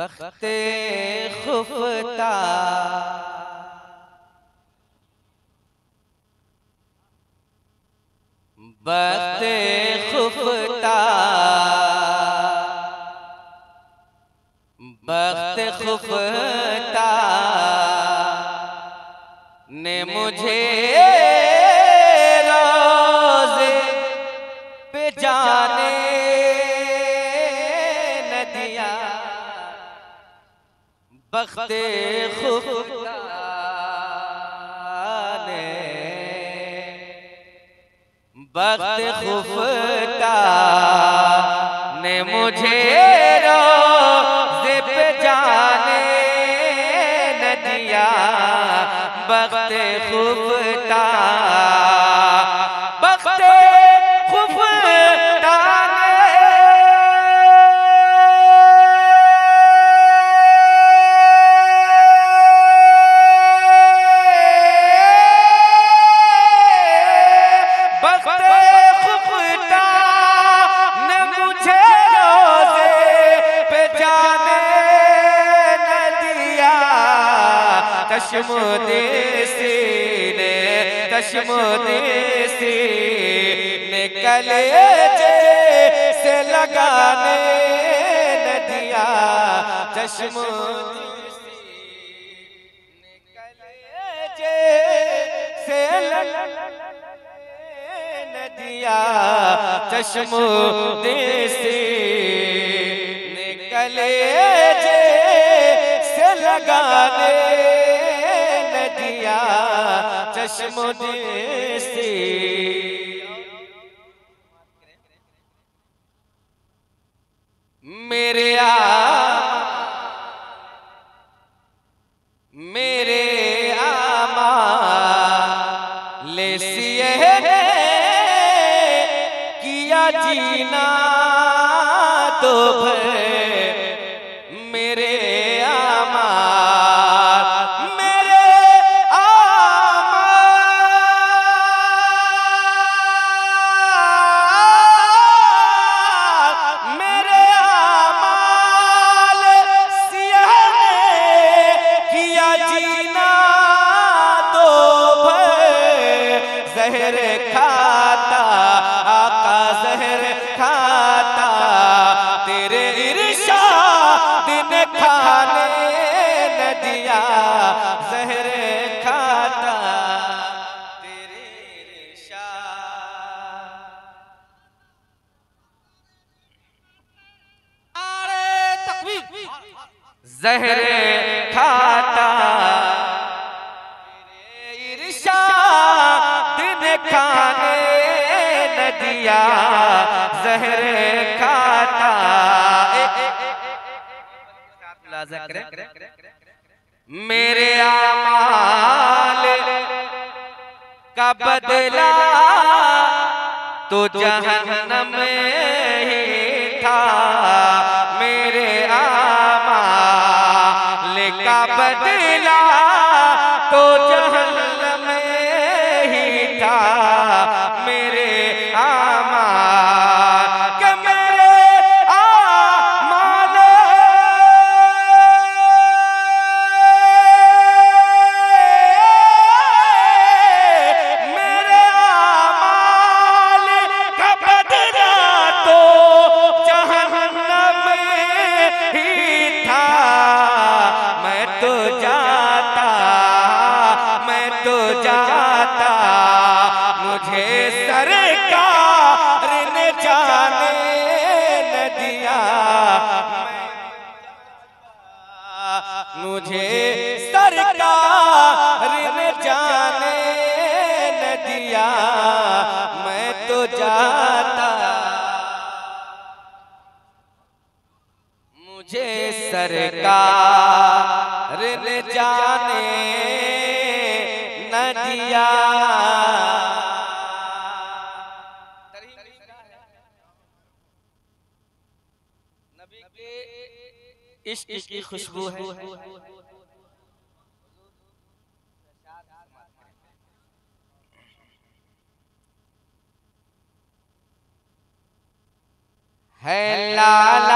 बख्ते खुफता। बख्ते खुफता। बख्त खुफता। ने मुझे रोज़े पे जाने न दिया। बख्ते खुफता ने बख्त खुफता ने मुझे रोज़े पे जाने न दिया बख्त खुफता चश्मोदेसी ने चश्मोदेसी ने कलेजे से लगाने न दिया। ने कलेजे से न दिया। चश्मो देसी निकले जे से लगाने न दिया चश्मो देसी मेरे आ मेरे आमा ले सिए किया जीना तो भर जहर खाता, आका जहर खाता। तेरे इर्शा दिन खाने न दिया, जहर खाता। तेरे इर्शा। जहर खाता। खाने न दिया जहर खाता। मेरे आमाल का बदला तो जहन्नम ही था। मेरे आमाल का बदला तो जहन्नम जाने न दिया मुझे सरकार ने जाने न दिया मैं तो जाता। मुझे सरकार ने जाने न दिया इश्क की खुशबू है। है। लाला